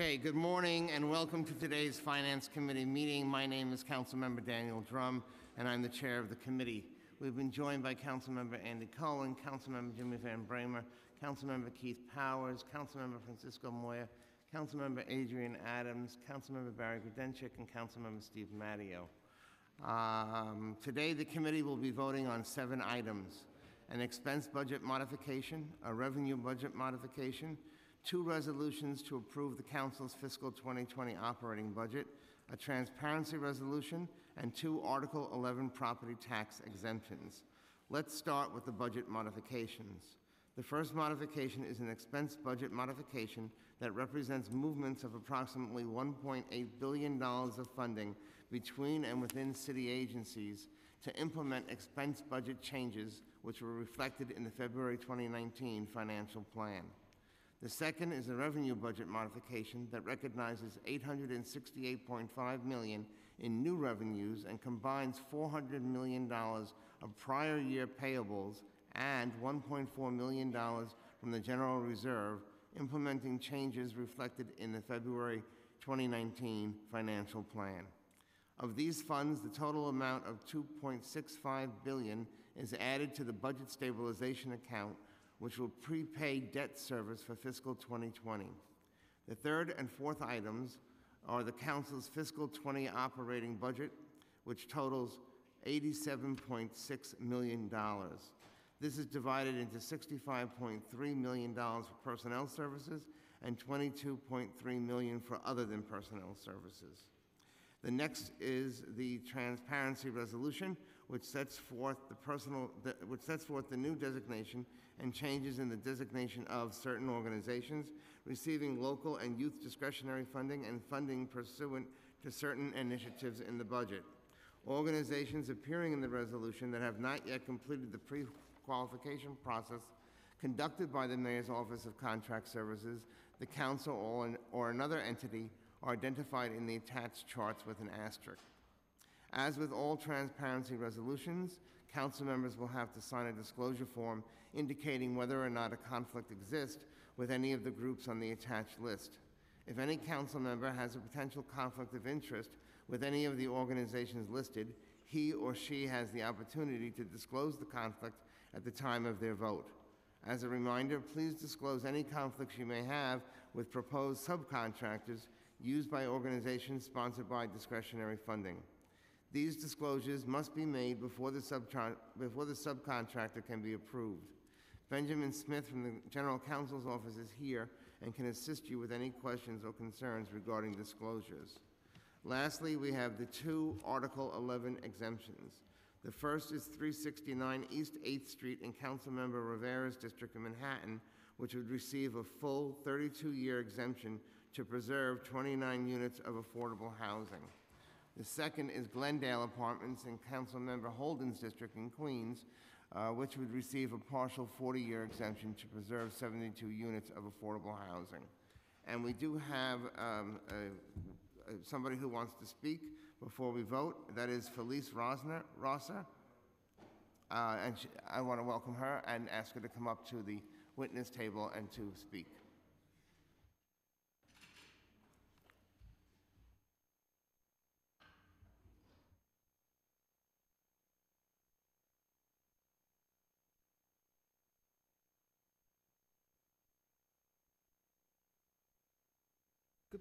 Okay, good morning and welcome to today's Finance Committee meeting. My name is Councilmember Daniel Dromm and I'm the chair of the committee. We've been joined by Councilmember Andy Cohen, Councilmember Jimmy Van Bramer, Councilmember Keith Powers, Councilmember Francisco Moya, Councilmember Adrienne Adams, Councilmember Barry Grodenchik, and Councilmember Steve Matteo. Um, Today, the committee will be voting on seven items. An expense budget modification, a revenue budget modification, two resolutions to approve the council's fiscal 2020 operating budget, a transparency resolution, and two Article 11 property tax exemptions. Let's start with the budget modifications. The first modification is an expense budget modification that represents movements of approximately $1.8 billion of funding between and within city agencies to implement expense budget changes which were reflected in the February 2019 financial plan. The second is a revenue budget modification that recognizes 868.5 million in new revenues and combines 400 million dollars of prior year payables and 1.4 million dollars from the general reserve, implementing changes reflected in the February 2019 financial plan. Of these funds, the total amount of 2.65 billion is added to the budget stabilization account, which will prepay debt service for fiscal 2020. The third and fourth items are the council's fiscal 20 operating budget, which totals $87.6 million. This is divided into $65.3 million for personnel services and 22.3 million for other than personnel services. The next is the transparency resolution, which sets forth the personal, the- which sets forth the new designation and changes in the designation of certain organizations receiving local and youth discretionary funding and funding pursuant to certain initiatives in the budget. Organizations appearing in the resolution that have not yet completed the pre-qualification process conducted by the Mayor's Office of Contract Services, the council, or an- or another entity are identified in the attached charts with an asterisk. As with all transparency resolutions, council members will have to sign a disclosure form indicating whether or not a conflict exists with any of the groups on the attached list. If any council member has a potential conflict of interest with any of the organizations listed, he or she has the opportunity to disclose the conflict at the time of their vote. As a reminder, please disclose any conflicts you may have with proposed subcontractors used by organizations sponsored by discretionary funding. These disclosures must be made before the, before the subcontractor can be approved. Benjamin Smith from the General Counsel's Office is here and can assist you with any questions or concerns regarding disclosures. Lastly, we have the two Article 11 exemptions. The first is 369 East 8th Street in Councilmember Rivera's district in Manhattan, which would receive a full 32-year exemption to preserve 29 units of affordable housing. The second is Glendale Apartments in Councilmember Holden's district in Queens, uh, which would receive a partial 40-year exemption to preserve 72 units of affordable housing. And we do have um, a- a- somebody who wants to speak before we vote. That is Felice Rosner, Rosser. Uh, And she- I want to welcome her and ask her to come up to the witness table and to speak.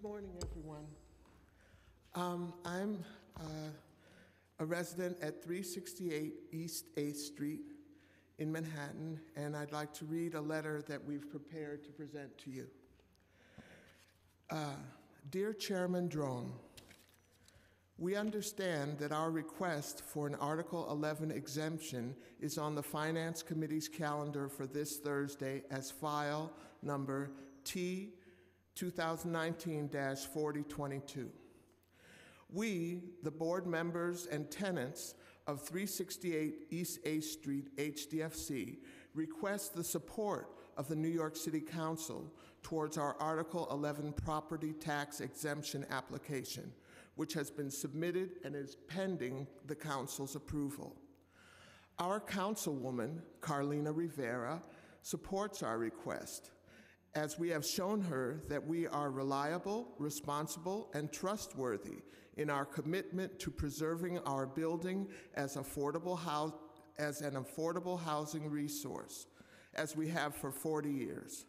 Good morning, everyone. Um, I'm uh, a resident at 368 East 8th Street in Manhattan, and I'd like to read a letter that we've prepared to present to you. Uh, Dear Chairman Dromm, we understand that our request for an Article 11 exemption is on the Finance Committee's calendar for this Thursday as file number T 2019-4022. We, the board members and tenants of 368 East 8th Street HDFC, request the support of the New York City Council towards our Article 11 property tax exemption application, which has been submitted and is pending the council's approval. Our councilwoman, Carlina Rivera, supports our request as we have shown her that we are reliable, responsible, and trustworthy in our commitment to preserving our building as affordable house, as an affordable housing resource, as we have for 40 years.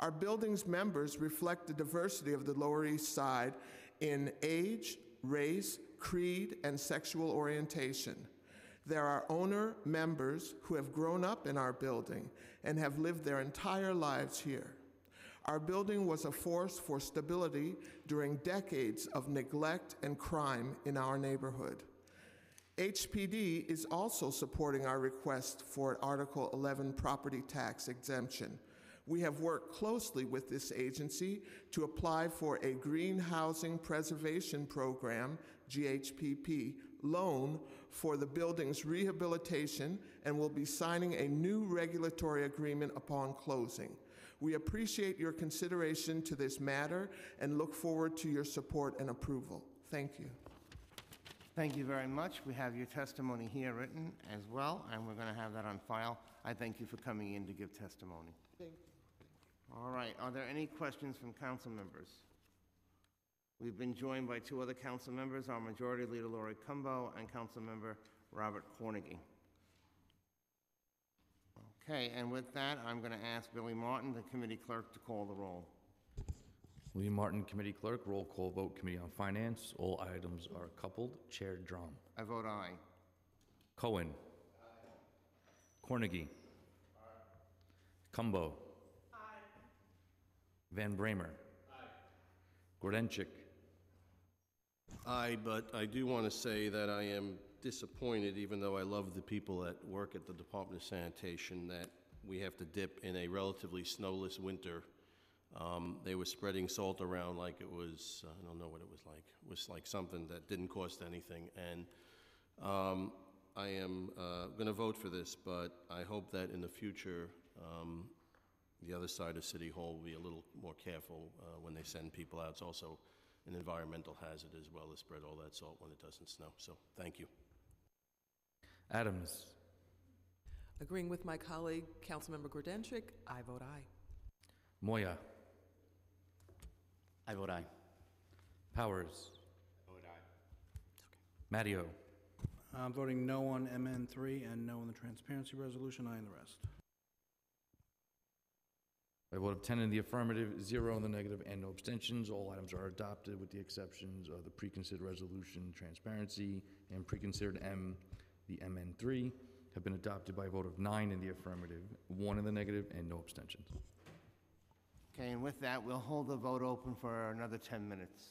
Our building's members reflect the diversity of the Lower East Side in age, race, creed, and sexual orientation. There are owner members who have grown up in our building and have lived their entire lives here. Our building was a force for stability during decades of neglect and crime in our neighborhood. HPD is also supporting our request for an Article 11 property tax exemption. We have worked closely with this agency to apply for a Green Housing Preservation Program, GHPP, loan for the building's rehabilitation and will be signing a new regulatory agreement upon closing. We appreciate your consideration to this matter and look forward to your support and approval. Thank you. Thank you very much. We have your testimony here written as well, and we're going to have that on file. I thank you for coming in to give testimony. Thank All right, are there any questions from council members? We've been joined by two other council members, our Majority Leader Laurie Cumbo and Council Member Robert Cornegy. Okay, and with that, I'm going to ask Billy Martin, the committee clerk, to call the roll. William Martin, Committee Clerk, roll call vote, Committee on Finance. All items are coupled. Chair Dromm. I vote aye. Cohen. Cornegy. Cumbo. Van Bramer. Grodenchik. Aye, but I do want to say that I am disappointed, even though I love the people that work at the Department of Sanitation, that we have to dip in a relatively snowless winter. Um, They were spreading salt around like it was, I don't know what it was like. It was like something that didn't cost anything. And um, I am going to vote for this, but I hope that in the future, um, the other side of City Hall will be a little more careful uh, when they send people out. It's also an environmental hazard as well to spread all that salt when it doesn't snow. So, thank you. Adams. Agreeing with my colleague, Councilmember Grodenchik, I vote aye. Moya. I vote aye. Powers. Vote aye. Matteo. I'm voting no on MN3 and no on the transparency resolution, aye on the rest. By a vote of 10 in the affirmative, zero in the negative, and no abstentions, all items are adopted with the exceptions of the pre-considered resolution, transparency, and pre-considered M, the MN3, have been adopted by a vote of nine in the affirmative, one in the negative, and no abstentions. Okay, and with that, we'll hold the vote open for another 10 minutes.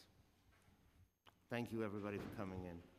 Thank you, everybody, for coming in.